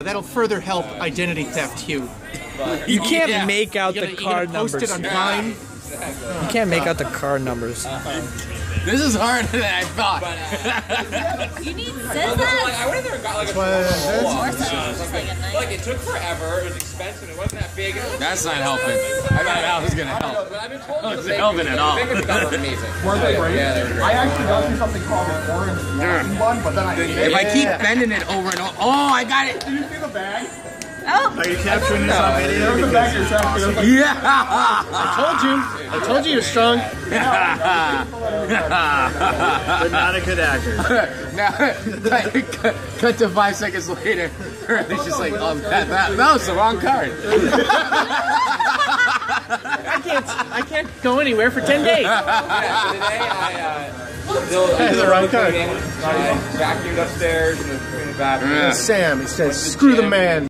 That'll further help identity theft, Hugh. You can't Yeah. make out You the gotta, you gotta card post numbers. it on Vine. You can't make out the card numbers. This is harder than I thought. You need Like, scissors. I would it took forever. It was expensive. It wasn't that big. That's not helping. I thought that was gonna help. But I've been told Oh, it's helping at all. The big ones were amazing. Were they great? Yeah, they were great. I actually got through something called an orange walking one, but then I If it. I keep bending it over and over, oh, I got it. Did you see the bag? Oh, Are you capturing this on There video? was a bag you're trying to like, Yeah. Told you. I told you you're strong. But not a good actor. now, cut, cut to five seconds later. It's just like, oh, that, that, that was the wrong card. I can't. I can't go anywhere for ten days. Yeah, so today I uh, still That's the wrong card. I vacuumed upstairs in the, in the bathroom. Sam, he says, "Screw the man."